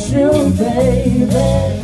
true, baby.